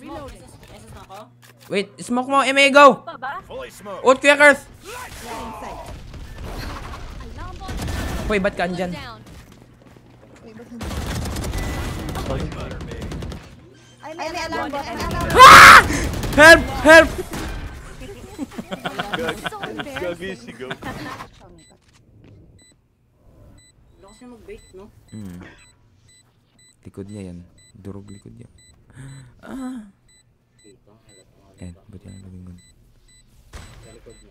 Reloading. Wait, smoke mo. MA, go! Ult, Kuya Kurth! Bot Hoy, ba't ka andyan? Ay, may alarm bot. May alarm Help! Help! Embarrassing. Gagi sigaw. Lakas niya mag-bait, no? Hmm. Likod niya yan. Durog likod niya. Ah. Eh, yan ang lumingon? Sa likod mo.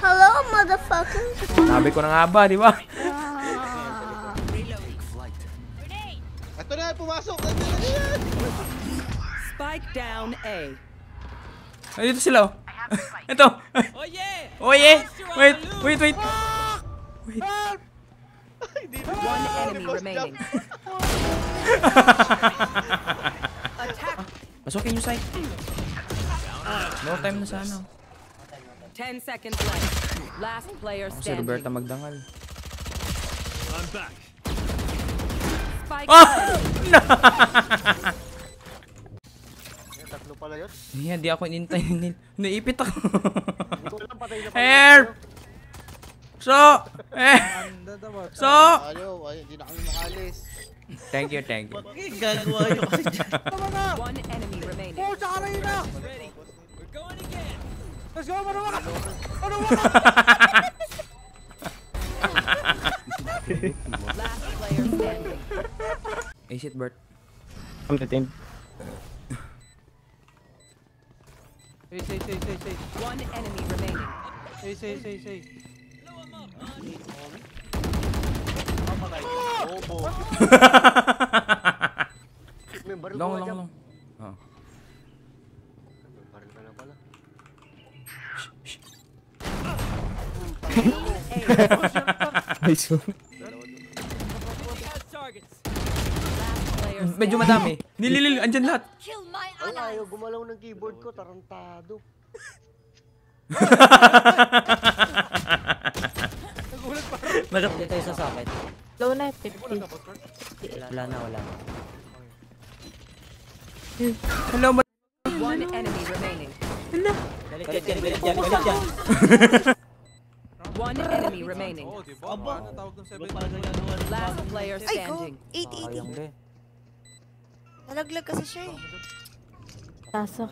Hello, motherfucker. Sabi ko na nga ba, di ba? Ito na, pumasok! Ito na yan! Spike down A. Ay, dito sila. oh. Ito. Yeah! Oh yeah! Wait, wait, wait. Hindi na One enemy remaining. Pasukin yung site. No time na sana. 10 seconds left. Last player Ako si standing. Roberta magdangal. Spike Ah! Yan, Tatlo pala yun. Hindi, di ako inintay. Ni- Naipit ako. Help! So! Eh! So! Ayaw, ay, hindi na kami makalis. Thank you, thank you. One enemy remaining. Last player standing. Ace it, Bert. I'm detained. One enemy remaining. Bobo. May baril Long, ko long, long. Oh. May baril ka na pala. Last player Medyo madami. Nililil, andyan lahat. Ay, ayaw gumalaw ng keyboard ko, tarantado. Dito tayo sa socket. Low na, 50. Wala na, wala na. Hello, ma- One enemy remaining. Galit yan, galit yan, galit yan. One enemy remaining. Last player Ay, go. standing. 880. Sayang be. Nalaglag kasi siya eh. Pasok.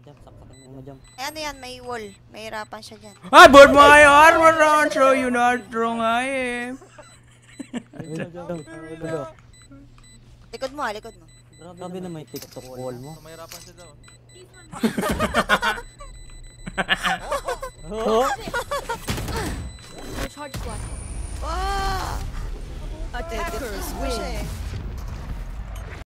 Eh, ano yan? May wall. May hirapan siya dyan. Ay, board mo kayo. Armor on. Show you not wrong I am. Likod mo ah, likod mo. Grabe na may TikTok wall mo. Charge squad. Wow! Attackers Mo siya win. eh.